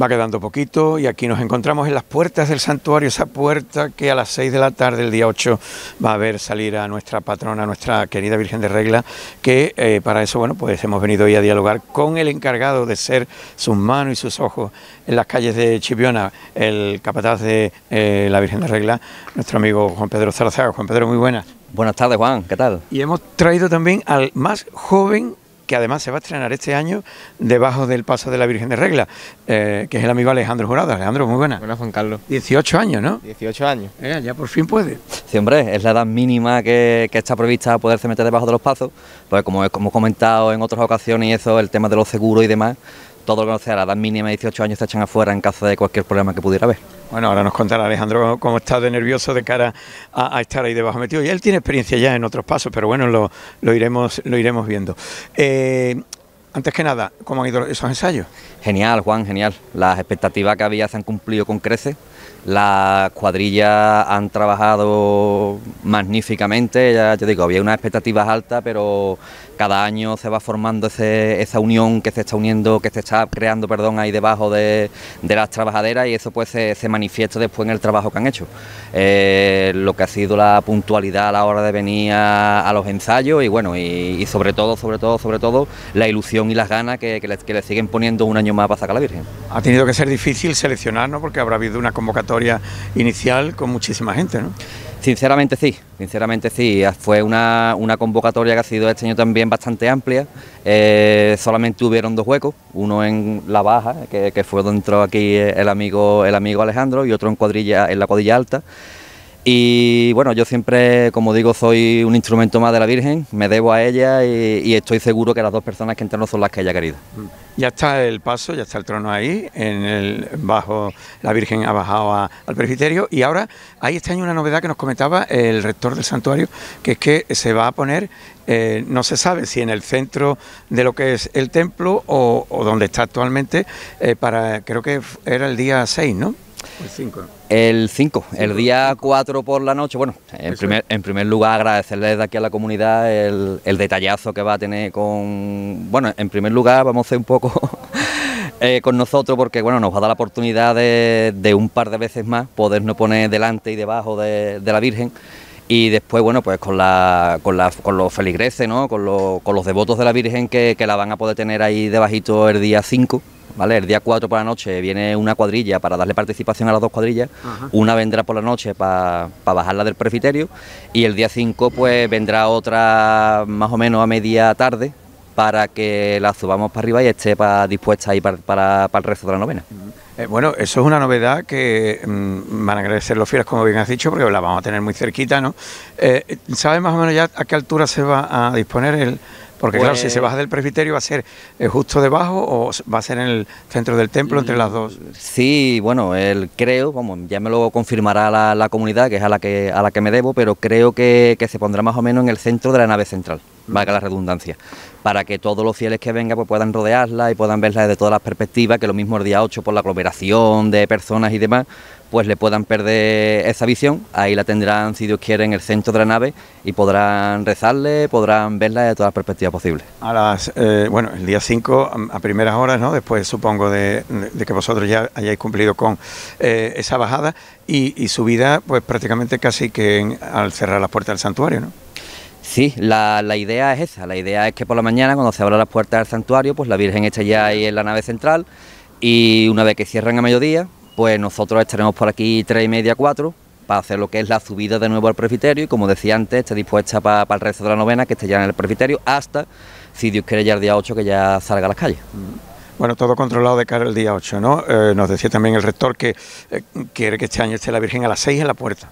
Va quedando poquito y aquí nos encontramos en las puertas del santuario, esa puerta que a las 6 de la tarde, el día 8, va a ver salir a nuestra patrona, nuestra querida Virgen de Regla, que eh, para eso, bueno, pues hemos venido hoy a dialogar con el encargado de ser sus manos y sus ojos en las calles de Chipiona, el capataz de eh, la Virgen de Regla, nuestro amigo Juan Pedro Zarazaga. Juan Pedro, muy buenas. Buenas tardes, Juan, ¿qué tal? Y hemos traído también al más joven que además se va a estrenar este año debajo del paso de la Virgen de Regla, eh, que es el amigo Alejandro Jurado. Alejandro, muy buena. Buenas, Juan Carlos. 18 años, ¿no? 18 años. Eh, ya por fin puede. Sí, hombre, es la edad mínima que, está prevista poderse meter debajo de los pasos, pues como hemos comentado en otras ocasiones y eso, el tema de los seguros y demás, todo lo que no sea la edad mínima de 18 años se echan afuera en caso de cualquier problema que pudiera haber. Bueno, ahora nos contará Alejandro cómo está de nervioso de cara a, estar ahí debajo metido. Y él tiene experiencia ya en otros pasos, pero bueno, lo, lo iremos, lo iremos viendo. Eh, antes que nada, ¿cómo han ido esos ensayos? Genial, Juan, genial. Las expectativas que había se han cumplido con creces. Las cuadrillas han trabajado magníficamente, ya te digo, había unas expectativas altas, pero cada año se va formando esa unión que se está uniendo, que se está creando, perdón, ahí debajo de, las trabajaderas y eso pues se, manifiesta después en el trabajo que han hecho. Eh, lo que ha sido la puntualidad a la hora de venir a, los ensayos y bueno, y, sobre todo, sobre todo, sobre todo, la ilusión y las ganas que, le, siguen poniendo un año más para sacar a la Virgen. Ha tenido que ser difícil seleccionar, ¿no? Porque habrá habido una convocatoria inicial con muchísima gente, ¿no? Sinceramente sí, sinceramente sí. Fue una, convocatoria que ha sido este año también bastante amplia. Eh, solamente hubieron dos huecos, uno en la baja, que, fue donde entró aquí el amigo, el amigo Alejandro, y otro en cuadrilla, en la cuadrilla alta. Y bueno, yo siempre, como digo, soy un instrumento más de la Virgen, me debo a ella y, estoy seguro que las dos personas que entran son las que ella ha querido. Ya está el paso, ya está el trono ahí, en el bajo, la Virgen ha bajado al presbiterio y ahora hay este año una novedad que nos comentaba el rector del santuario, que es que se va a poner, eh, no se sabe si en el centro de lo que es el templo o, donde está actualmente, eh, para creo que era el día 6, ¿no? El 5. El 5, el día 4 por la noche. Bueno, en primer, en primer lugar agradecerle desde aquí a la comunidad el, detallazo que va a tener con... Bueno, en primer lugar vamos a hacer un poco eh, con nosotros porque bueno, nos va a dar la oportunidad de, un par de veces más podernos poner delante y debajo de, la Virgen y después, bueno, pues con, la, con, la, con los feligreses, ¿no? con, con los devotos de la Virgen que, que la van a poder tener ahí debajito el día 5 ¿vale? El día 4 por la noche viene una cuadrilla para darle participación a las dos cuadrillas, una vendrá por la noche para bajarla del presbiterio y el día 5 pues vendrá otra más o menos a media tarde para que la subamos para arriba y esté dispuesta ahí para, el resto de la novena. Eh, bueno, eso es una novedad que mm, van a agradecer los fieles, como bien has dicho, porque la vamos a tener muy cerquita, ¿no? Eh, ¿Sabes más o menos ya a qué altura se va a disponer el, porque claro, si se pues baja del presbiterio va a ser eh, justo debajo o va a ser en el centro del templo entre las dos. Sí, bueno, el, creo, vamos, ya me lo confirmará la, comunidad, que es a la que a la que me debo, pero creo que, se pondrá más o menos en el centro de la nave central, valga la redundancia, para que todos los fieles que vengan pues, puedan rodearla y puedan verla desde todas las perspectivas, que lo mismo el día 8 por la aglomeración de personas y demás, pues le puedan perder esa visión. Ahí la tendrán, si Dios quiere, en el centro de la nave y podrán rezarle, podrán verla de todas las perspectivas posibles. A las, eh, bueno, el día 5, a primeras horas, ¿no? Después supongo de, que vosotros ya hayáis cumplido con eh, esa bajada y, su vida, pues prácticamente casi que al cerrar las puertas del santuario, ¿no? Sí, la, la, idea es esa. La idea es que por la mañana, cuando se abran las puertas del santuario, pues la Virgen está ya ahí en la nave central y una vez que cierran a mediodía, pues nosotros estaremos por aquí tres y media, cuatro, para hacer lo que es la subida de nuevo al presbiterio y como decía antes, esté dispuesta para, el resto de la novena, que esté ya en el presbiterio, hasta, si Dios quiere, ya el día 8 que ya salga a las calles. Mm. Bueno, todo controlado de cara al día 8, ¿no? Eh, nos decía también el rector que eh, quiere que este año esté la Virgen a las 6 en la puerta.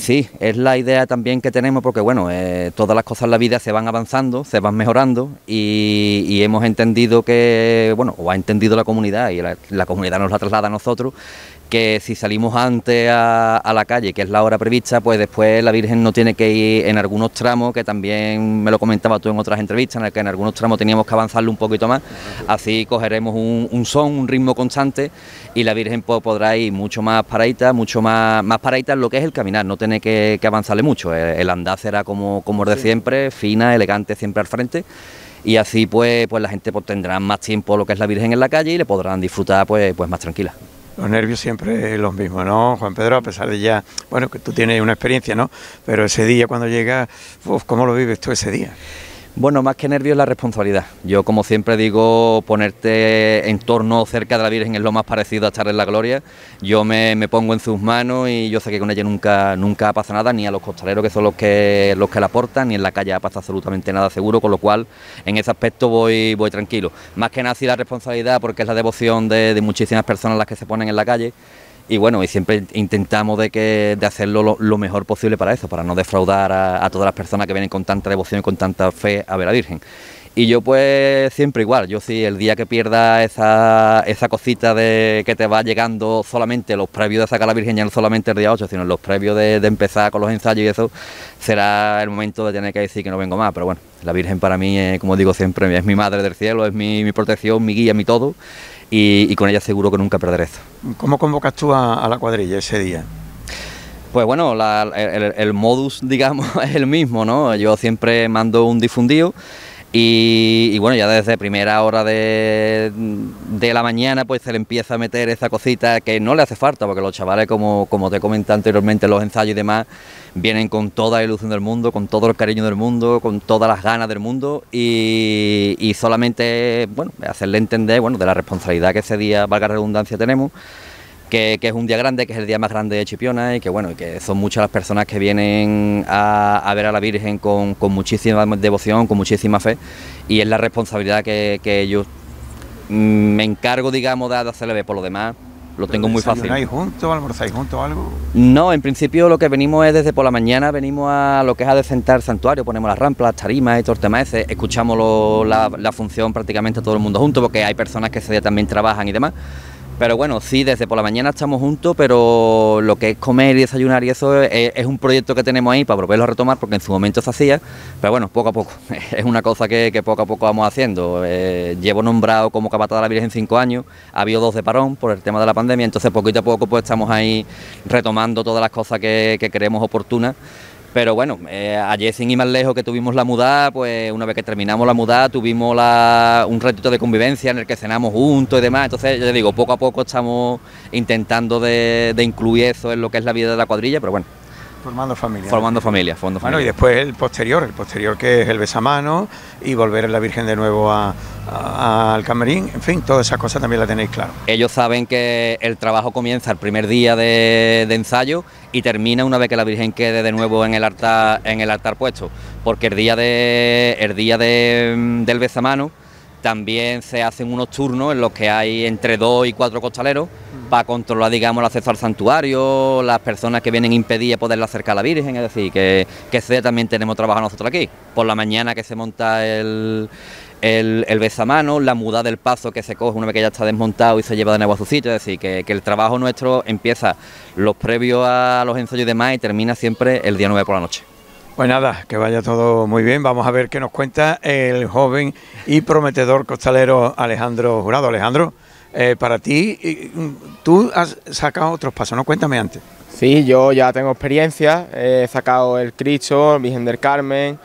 Sí, es la idea también que tenemos porque bueno, eh, todas las cosas en la vida se van avanzando, se van mejorando y, hemos entendido que, bueno, o ha entendido la comunidad y la, comunidad nos la traslada a nosotros, que si salimos antes a, la calle, que es la hora prevista, pues después la Virgen no tiene que ir en algunos tramos, que también me lo comentaba tú en otras entrevistas, en el que en algunos tramos teníamos que avanzarle un poquito más, así cogeremos un, son, un ritmo constante y la Virgen pues, podrá ir mucho más paradita, mucho más, más en lo que es el caminar, no tiene que, avanzarle mucho, el, andar será como, como de siempre, fina, elegante siempre al frente y así pues, pues la gente pues, tendrá más tiempo lo que es la Virgen en la calle y le podrán disfrutar pues, pues más tranquila. Los nervios siempre los mismos, ¿no, Juan Pedro? A pesar de ya, bueno, que tú tienes una experiencia, ¿no? Pero ese día cuando llega, ¿cómo lo vives tú ese día? Bueno, más que nervios la responsabilidad. Yo, como siempre digo, ponerte en torno cerca de la Virgen es lo más parecido a estar en la gloria. Yo me, pongo en sus manos y yo sé que con ella nunca, nunca pasa nada, ni a los costaleros que son los que, los que la portan, ni en la calle pasa absolutamente nada seguro, con lo cual en ese aspecto voy, voy tranquilo. Más que nada la responsabilidad porque es la devoción de, de muchísimas personas las que se ponen en la calle y bueno, y siempre intentamos de, que, de hacerlo lo, mejor posible para eso, para no defraudar a, todas las personas que vienen con tanta devoción y con tanta fe a ver a la Virgen. Y yo pues siempre igual, yo sí, el día que pierda esa, esa cosita de que te va llegando solamente los previos de sacar a la Virgen, ya no solamente el día 8, sino los previos de, empezar con los ensayos y eso, será el momento de tener que decir que no vengo más. Pero bueno, la Virgen para mí, como digo siempre, es mi madre del cielo, es mi protección, mi guía, mi todo y, con ella seguro que nunca perderé eso. ¿Cómo convocas tú a, la cuadrilla ese día? Pues bueno, el, modus, digamos, es el mismo, ¿no? Yo siempre mando un difundido y, bueno, ya desde primera hora de, la mañana pues se le empieza a meter esa cosita que no le hace falta, porque los chavales, como, como te comenté anteriormente, los ensayos y demás, vienen con toda la ilusión del mundo, con todo el cariño del mundo, con todas las ganas del mundo y, solamente, bueno, hacerle entender, bueno, de la responsabilidad que ese día, valga redundancia, tenemos que, es un día grande, que es el día más grande de Chipiona y que bueno, que son muchas las personas que vienen a, ver a la Virgen con, muchísima devoción, con muchísima fe y es la responsabilidad que, que yo mm, me encargo, digamos, de hacerle ver por lo demás. Lo tengo muy fácil. ¿Desayunáis juntos, almorzáis juntos o algo? No, en principio lo que venimos es desde por la mañana, venimos a lo que es a decentar el santuario, ponemos las rampas, las tarimas y todo el tema ese, escuchamos la, la función prácticamente todo el mundo junto, porque hay personas que ese día también trabajan y demás. Pero bueno, sí, desde por la mañana estamos juntos, pero lo que es comer y desayunar y eso es, un proyecto que tenemos ahí para volverlo a retomar, porque en su momento se hacía, pero bueno, poco a poco. Es una cosa que, poco a poco vamos haciendo. Eh, llevo nombrado como capataz de la Virgen cinco años, ha habido dos de parón por el tema de la pandemia, entonces poquito a poco pues estamos ahí retomando todas las cosas que, que creemos oportunas pero bueno, eh, ayer sin ir más lejos que tuvimos la mudada, pues una vez que terminamos la mudada tuvimos un ratito de convivencia en el que cenamos juntos y demás. Entonces, yo digo, poco a poco estamos intentando de incluir eso en lo que es la vida de la cuadrilla, pero bueno, Formando familia. Formando familia, fondo Bueno, y después el posterior, el posterior que es el besamano y volver a la Virgen de nuevo al camerín, en fin, todas esas cosas también las tenéis claro. Ellos saben que el trabajo comienza el primer día de, ensayo y termina una vez que la Virgen quede de nuevo en el altar, en el altar puesto, porque el día de, el día del besamano también se hacen unos turnos en los que hay entre dos y cuatro costaleros para controlar, digamos, el acceso al santuario, las personas que vienen impedidas poderle acercar a la Virgen, es decir, que, que también tenemos trabajo nosotros aquí. Por la mañana que se monta el, el, el besamano, la muda del paso que se coge una vez que ya está desmontado y se lleva de nuevo a su sitio, es decir, que, que el trabajo nuestro empieza los previos a los ensayos y demás y termina siempre el día 9 por la noche. Pues nada, que vaya todo muy bien. Vamos a ver qué nos cuenta el joven y prometedor costalero Alejandro Jurado. Alejandro, eh, para ti, tú has sacado otros pasos, ¿no? Cuéntame antes. Sí, yo ya tengo experiencia, he sacado el Cristo, el Virgen del Carmen,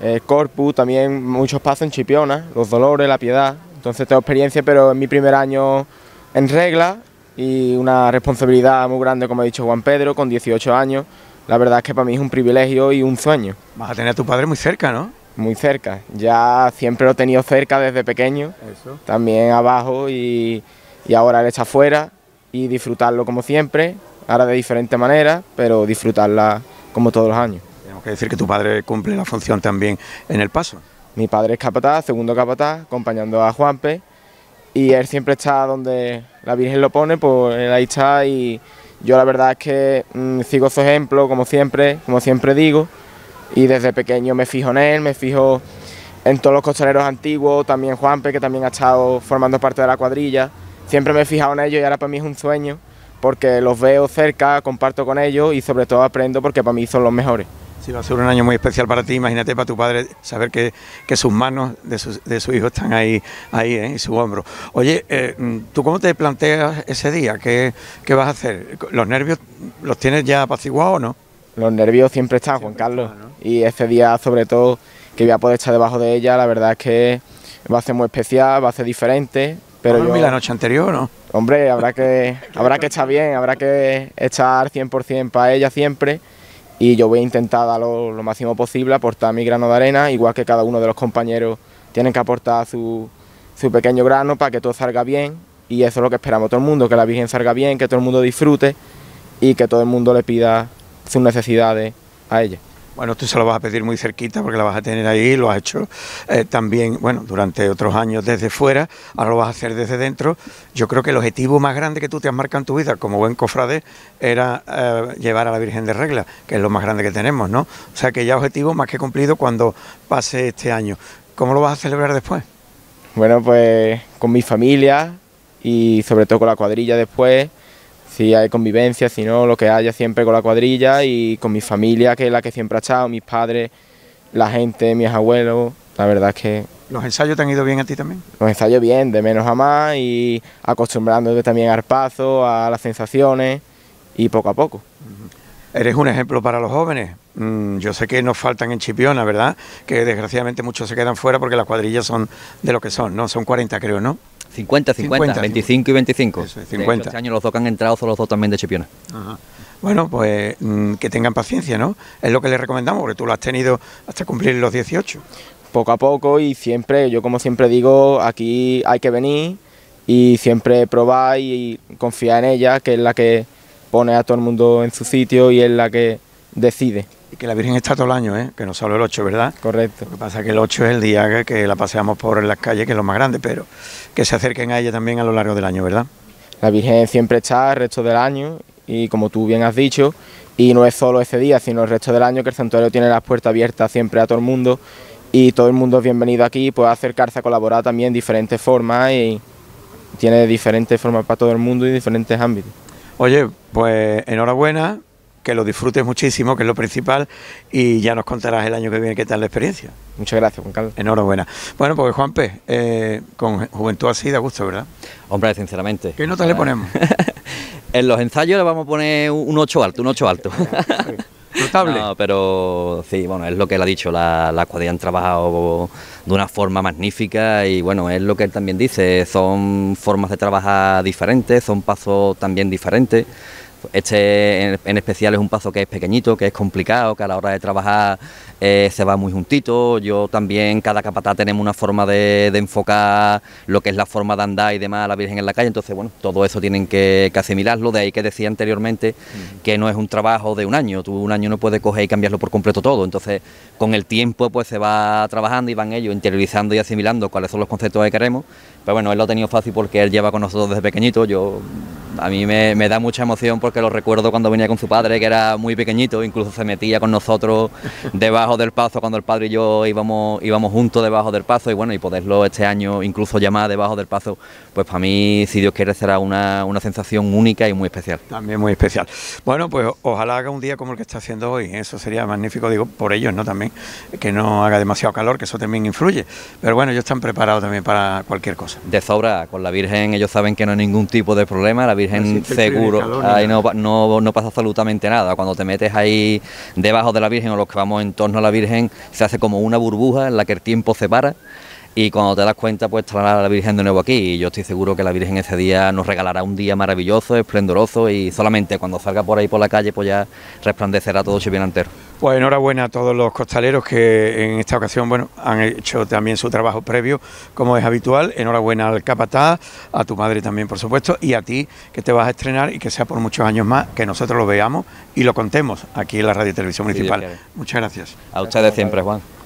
el Corpus, también muchos pasos en Chipiona, los Dolores, la Piedad. Entonces tengo experiencia, pero en mi primer año en regla y una responsabilidad muy grande, como ha dicho Juan Pedro, con 18 años la verdad es que para mí es un privilegio y un sueño. Vas a tener a tu padre muy cerca, ¿no? Muy cerca, ya siempre lo he tenido cerca desde pequeño, también abajo y, ahora él está afuera y disfrutarlo como siempre, ahora de diferente manera, pero disfrutarla como todos los años. Tenemos que decir que tu padre cumple la función también en el paso. Mi padre es capataz, segundo capataz, acompañando a Juanpe y él siempre está donde la Virgen lo pone, pues él ahí está y yo la verdad es que mm, sigo su ejemplo, como siempre, como siempre digo, y desde pequeño me fijo en él, me fijo en todos los costaleros antiguos, también Juanpe, que también ha estado formando parte de la cuadrilla. Siempre me he fijado en ellos y ahora para mí es un sueño, porque los veo cerca, comparto con ellos y sobre todo aprendo porque para mí son los mejores. Sí, va a ser un año muy especial para ti. Imagínate para tu padre saber que, sus manos de su, hijo están ahí, ahí ¿eh? en su hombro. Oye, eh, ¿tú cómo te planteas ese día? ¿Qué, vas a hacer? ¿Los nervios los tienes ya apaciguados o no? Los nervios siempre están, Juan Carlos. Y ese día, sobre todo, que voy a poder estar debajo de ella, la verdad es que va a ser muy especial, va a ser diferente. Pero yo, la noche anterior, ¿no? Hombre, habrá que, habrá que estar bien, habrá que estar 100% para ella siempre y yo voy a intentar dar lo, lo, máximo posible, aportar mi grano de arena, igual que cada uno de los compañeros tienen que aportar su, su pequeño grano para que todo salga bien y eso es lo que esperamos todo el mundo, que la Virgen salga bien, que todo el mundo disfrute y que todo el mundo le pida sus necesidades a ella. Bueno, tú se lo vas a pedir muy cerquita porque la vas a tener ahí, lo has hecho eh, también, bueno, durante otros años desde fuera, ahora lo vas a hacer desde dentro. Yo creo que el objetivo más grande que tú te has marcado en tu vida como buen cofrade era eh, llevar a la Virgen de Regla, que es lo más grande que tenemos, ¿no? O sea que ya objetivo más que cumplido cuando pase este año. ¿Cómo lo vas a celebrar después? Bueno, pues con mi familia y sobre todo con la cuadrilla después si hay convivencia, si no, lo que haya siempre con la cuadrilla y con mi familia, que es la que siempre ha estado, mis padres, la gente, mis abuelos, la verdad es que... ¿Los ensayos te han ido bien a ti también? Los ensayos bien, de menos a más y acostumbrándote también al paso, a las sensaciones y poco a poco. Eres un ejemplo para los jóvenes. Mm, yo sé que nos faltan en Chipiona, ¿verdad? Que desgraciadamente muchos se quedan fuera porque las cuadrillas son de lo que son, ¿no? Son 40 creo, ¿no? 50, 50, 25 y 25. Eso, 50. este año los dos que han entrado son los dos también de Chipiona. Ajá. Bueno, pues mmm, que tengan paciencia, ¿no? Es lo que les recomendamos, porque tú lo has tenido hasta cumplir los 18. Poco a poco y siempre, yo como siempre digo, aquí hay que venir y siempre probar y confiar en ella, que es la que pone a todo el mundo en su sitio y es la que decide. Y que la Virgen está todo el año, ¿eh? que no solo el 8, ¿verdad? Correcto. Lo que pasa es que el 8 es el día que, que la paseamos por las calles, que es lo más grande, pero que se acerquen a ella también a lo largo del año, ¿verdad? La Virgen siempre está el resto del año y como tú bien has dicho, y no es solo ese día, sino el resto del año que el santuario tiene las puertas abiertas siempre a todo el mundo y todo el mundo es bienvenido aquí, puede acercarse a colaborar también en diferentes formas y tiene diferentes formas para todo el mundo y diferentes ámbitos. Oye, pues enhorabuena, que lo disfrutes muchísimo, que es lo principal, y ya nos contarás el año que viene qué tal la experiencia. Muchas gracias, Juan Carlos. Enhorabuena. Bueno, pues Juanpe, eh, con juventud así da gusto, ¿verdad? Hombre, sinceramente. ¿Qué nota le ponemos? en los ensayos le vamos a poner un 8 alto, un 8 alto. No, pero sí, bueno, es lo que él ha dicho, la, la cuadrilla han trabajado de una forma magnífica y bueno, es lo que él también dice, son formas de trabajar diferentes, son pasos también diferentes. Este en, especial es un paso que es pequeñito, que es complicado, que a la hora de trabajar eh, se va muy juntito. Yo también, cada capataz tenemos una forma de, de, enfocar lo que es la forma de andar y demás a la Virgen en la calle. Entonces, bueno, todo eso tienen que, que asimilarlo. De ahí que decía anteriormente que no es un trabajo de un año. Tú un año no puedes coger y cambiarlo por completo todo. Entonces, con el tiempo, pues se va trabajando y van ellos interiorizando y asimilando cuáles son los conceptos que queremos. Pero bueno, él lo ha tenido fácil porque él lleva con nosotros desde pequeñito. Yo a mí me, me, da mucha emoción porque lo recuerdo cuando venía con su padre, que era muy pequeñito, incluso se metía con nosotros debajo del pazo cuando el padre y yo íbamos, íbamos juntos debajo del pazo y bueno, y poderlo este año incluso llamar debajo del pazo, pues para mí, si Dios quiere, será una, una sensación única y muy especial. También muy especial. Bueno, pues ojalá haga un día como el que está haciendo hoy, eso sería magnífico, digo, por ellos, ¿no? También, que no haga demasiado calor, que eso también influye. Pero bueno, ellos están preparados también para cualquier cosa. De sobra, con la Virgen ellos saben que no hay ningún tipo de problema, la Virgen seguro, ahí no, no, no, pasa absolutamente nada. Cuando te metes ahí debajo de la Virgen o los que vamos en torno a la Virgen, se hace como una burbuja en la que el tiempo se para y cuando te das cuenta pues estará la Virgen de nuevo aquí y yo estoy seguro que la Virgen ese día nos regalará un día maravilloso, esplendoroso y solamente cuando salga por ahí por la calle pues ya resplandecerá todo Chipiona entero. Pues enhorabuena a todos los costaleros que en esta ocasión bueno han hecho también su trabajo previo como es habitual, enhorabuena al capataz, a tu madre también por supuesto y a ti que te vas a estrenar y que sea por muchos años más, que nosotros lo veamos y lo contemos aquí en la Radio y Televisión Municipal. Sí, Muchas gracias. A ustedes siempre Juan.